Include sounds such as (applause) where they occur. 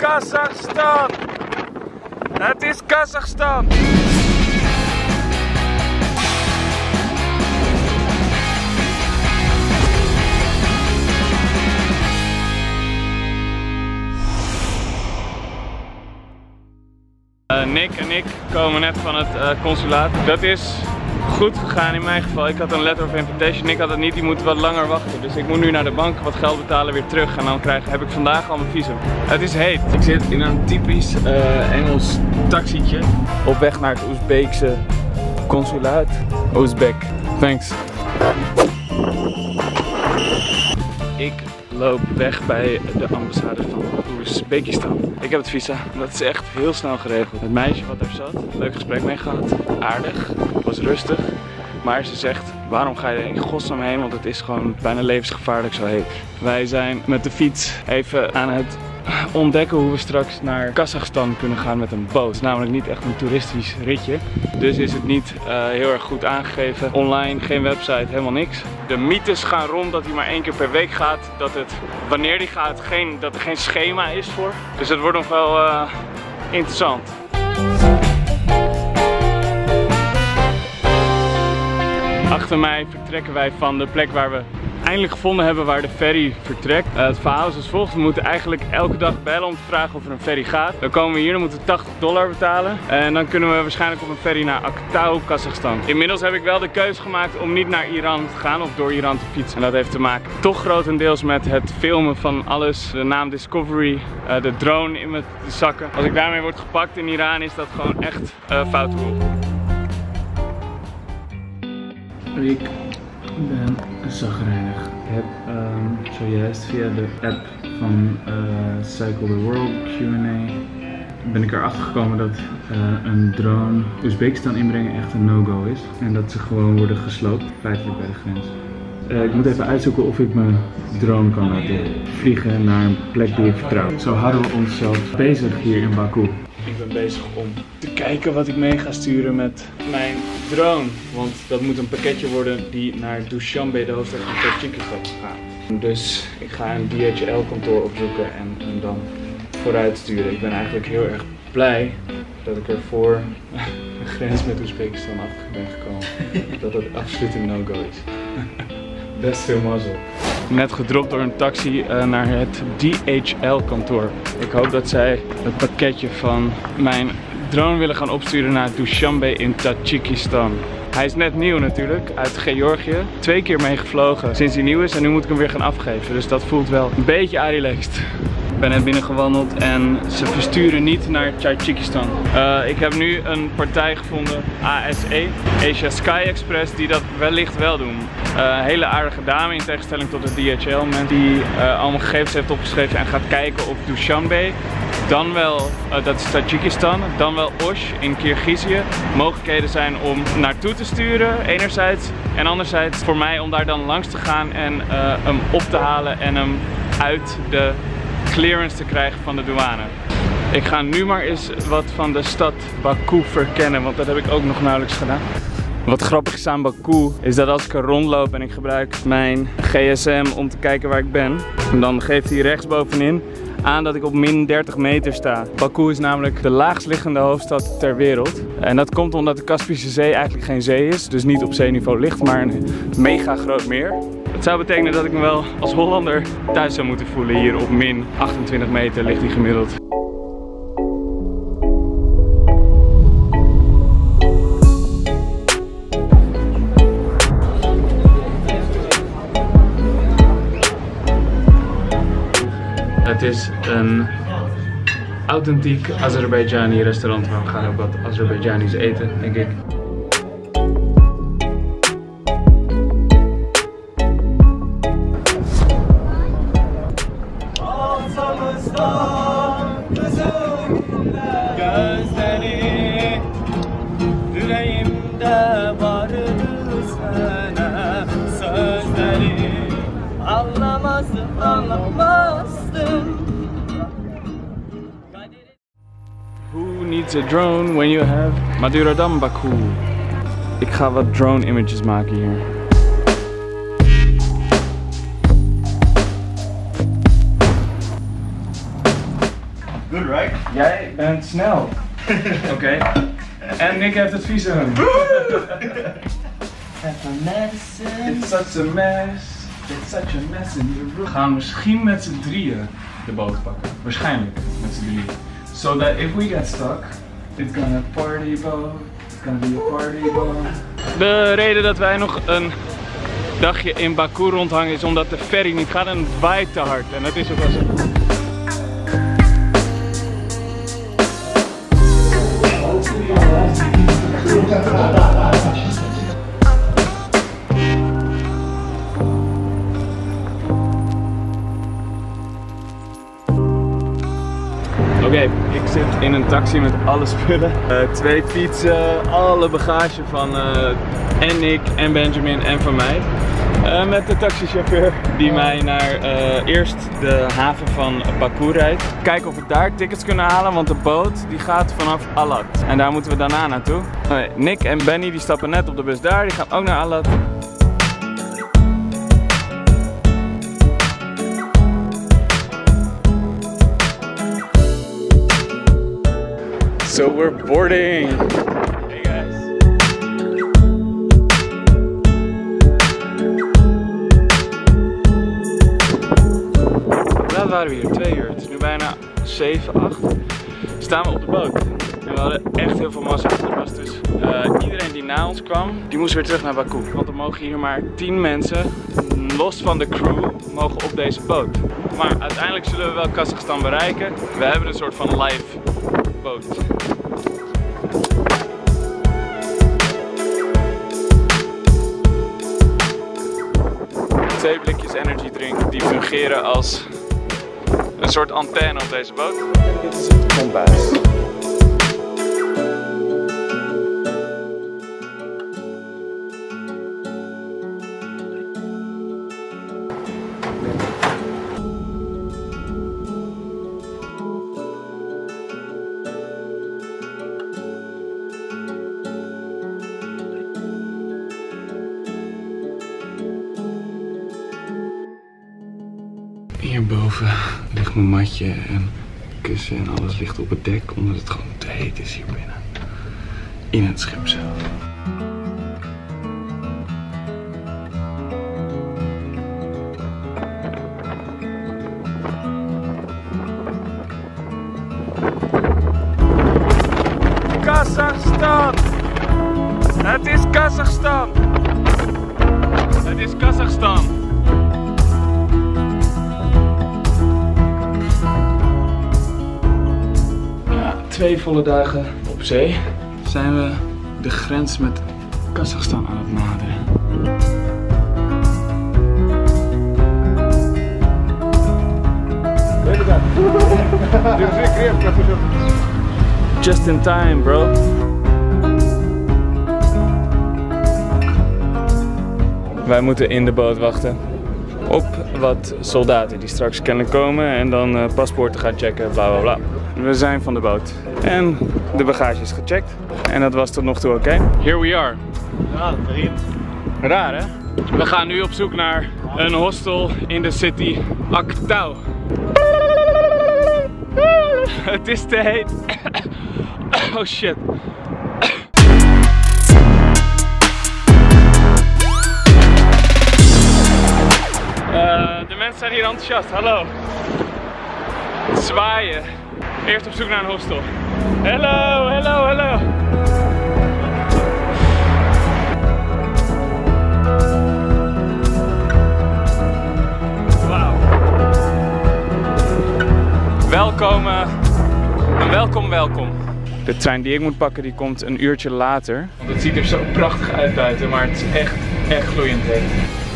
Kazachstan! Het is Kazachstan! Uh, Nick en ik komen net van het uh, consulaat. Dat is goed gegaan in mijn geval. Ik had een letter of invitation, Nick had het niet, die moet wat langer wachten. Dus ik moet nu naar de bank wat geld betalen, weer terug. En dan krijg, heb ik vandaag al mijn visum. Het is heet. Ik zit in een typisch uh, Engels taxietje op weg naar het Oezbeekse consulaat. Oezbek. Thanks. Ik loop weg bij de ambassade van Oezbekistan. Ik heb het visa. Dat is echt heel snel geregeld. Het meisje wat daar zat, leuk gesprek mee gehad. Aardig, was rustig. Maar ze zegt, waarom ga je er in godsnaam heen? Want het is gewoon bijna levensgevaarlijk zo heet. Wij zijn met de fiets even aan het ontdekken hoe we straks naar Kazachstan kunnen gaan met een boot. Namelijk niet echt een toeristisch ritje. Dus is het niet uh, heel erg goed aangegeven. Online, geen website, helemaal niks. De mythes gaan rond dat hij maar één keer per week gaat. Dat het, wanneer die gaat, geen, dat er geen schema is voor. Dus het wordt nog wel uh, interessant. Achter mij vertrekken wij van de plek waar we eindelijk gevonden hebben waar de ferry vertrekt. Uh, het verhaal is als volgt. We moeten eigenlijk elke dag bellen om te vragen of er een ferry gaat. Dan komen we hier, dan moeten we 80 dollar betalen. En dan kunnen we waarschijnlijk op een ferry naar Aktau, Kazachstan. Inmiddels heb ik wel de keuze gemaakt om niet naar Iran te gaan of door Iran te fietsen. En dat heeft te maken toch grotendeels met het filmen van alles. De naam Discovery, uh, de drone in mijn zakken. Als ik daarmee word gepakt in Iran is dat gewoon echt foute boel. Ik ben zagrijnig. Ik heb um, zojuist via de app van uh, Cycle the World Q&A ben ik erachter gekomen dat uh, een drone Oezbekistan inbrengen echt een no-go is. En dat ze gewoon worden gesloopt, feitelijk bij de grens. Uh, ik moet even uitzoeken of ik mijn drone kan laten vliegen naar een plek die ik vertrouw. Zo houden we onszelf bezig hier in Baku. Ik ben bezig om te kijken wat ik mee ga sturen met mijn drone. Want dat moet een pakketje worden die naar Dushanbe, de hoofdstad van Tajikistan, gaat. Dus ik ga een DHL kantoor opzoeken en hem dan vooruit sturen. Ik ben eigenlijk heel erg blij dat ik er voor (laughs) de grens met Oezbekistan af ben gekomen. dat dat absoluut een no-go is. (laughs) Best veel. Net gedropt door een taxi uh, naar het DHL kantoor. Ik hoop dat zij het pakketje van mijn drone willen gaan opsturen naar Dushanbe in Tajikistan. Hij is net nieuw natuurlijk, uit Georgië. Twee keer meegevlogen sinds hij nieuw is en nu moet ik hem weer gaan afgeven. Dus dat voelt wel een beetje relaxed. Ben net binnengewandeld en ze versturen niet naar Tajikistan. Uh, ik heb nu een partij gevonden, ASE, Asia Sky Express, die dat wellicht wel doen. Een hele aardige dame in tegenstelling tot de DHL, man, die uh, allemaal gegevens heeft opgeschreven en gaat kijken of Dushanbe, dan wel, dat is Tajikistan, dan wel Osh in Kirgizië, mogelijkheden zijn om naartoe te sturen enerzijds en anderzijds voor mij om daar dan langs te gaan en hem op te halen en hem uit de clearance te krijgen van de douane. Ik ga nu maar eens wat van de stad Baku verkennen, want dat heb ik ook nog nauwelijks gedaan. Wat grappig is aan Baku is dat als ik er rondloop en ik gebruik mijn gsm om te kijken waar ik ben, dan geeft hij rechtsbovenin aan dat ik op min 30 meter sta. Baku is namelijk de laagstliggende hoofdstad ter wereld. En dat komt omdat de Kaspische Zee eigenlijk geen zee is, dus niet op zeeniveau ligt, maar een mega groot meer. Het zou betekenen dat ik me wel als Hollander thuis zou moeten voelen. Hier op min 28 meter ligt hij gemiddeld. Het is een authentiek Azerbeidjani restaurant waar we gaan ook wat Azerbeidjanisch eten, denk ik. Who needs a drone when you have Madurodam Baku? Ik ga wat drone images maken hier. Jij bent snel. (laughs) Oké. En Nick heeft het visum. It's such a mess. It's such a mess in the room. We gaan misschien met z'n drieën de boot pakken. Waarschijnlijk met z'n drieën. So that if we get stuck, it's gonna party boat. It's gonna be a party boat. De reden dat wij nog een dagje in Baku rondhangen is omdat de ferry niet gaat en het waait te hard. En dat is ook wel zo. Oké, ik zit in een taxi met alle spullen. Eh, twee fietsen, alle bagage van eh, en Nick en Benjamin en van mij. Eh, met de taxichauffeur die mij naar eerst de haven van Baku rijdt. Kijken of we daar tickets kunnen halen, want de boot die gaat vanaf Alat. En daar moeten we daarna naartoe. Nick en Benny die stappen net op de bus daar, die gaan ook naar Alat. So we're boarding. Hey guys. Laat waren we hier? Twee uur. Het is nu bijna 7, 8. Staan we op de boot. En we hadden echt heel veel massa. Er was dus eh, iedereen die na ons kwam, die moest weer terug naar Baku. Want er mogen hier maar 10 mensen, los van de crew, mogen op deze boot. Maar uiteindelijk zullen we wel Kazachstan bereiken. We hebben een soort van live boot. Twee blikjes energy drink die fungeren als een soort antenne op deze boot. Dit is het. Ligt mijn matje en kussen en alles ligt op het dek omdat het gewoon te heet is hier binnen. In het schip zelf. Kazachstan! Het is Kazachstan! Het is Kazachstan! Twee volle dagen op zee zijn we de grens met Kazachstan aan het naderen. Just in time, bro. Wij moeten in de boot wachten op wat soldaten die straks kennelijk komen en dan eh, paspoorten gaan checken, bla bla bla. We zijn van de boot en de bagage is gecheckt en dat was tot nog toe oké. Here we are. Ja, vreemd. Raar hè? We gaan nu op zoek naar een hostel in de city Aktau. (laughs) Het is te heet. (coughs) Oh shit. Eh, de mensen zijn hier enthousiast. Hallo. Zwaaien. Eerst op zoek naar een hostel. Hallo, hallo, hallo. Wauw. Welkom, eh, welkom, welkom. De trein die ik moet pakken, die komt een uurtje later. Want het ziet er zo prachtig uit buiten, maar het is echt, echt gloeiend heet.